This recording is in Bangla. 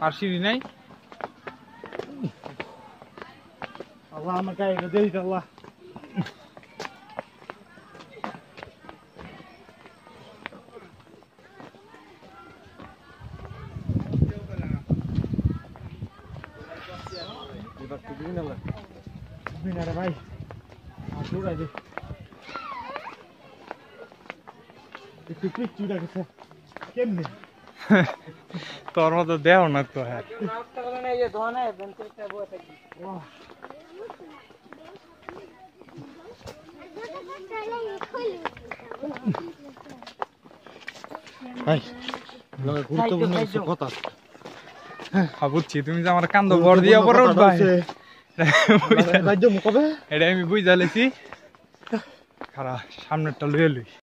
আর সিঁড়ি নাই আল্লাহ আমার গায়ে দেই আল্লাহ ভাই? তোর মতো দেও না তো হ্যাঁ। ভাই গুরুত্বপূর্ণ কিছু কথা বুঝছি তুমি যে আমার কান্দ বর দিয়া পরে উঠবা এটা আমি বুঝালেছি। খারাপ সামনেরটা লুয়ে লই।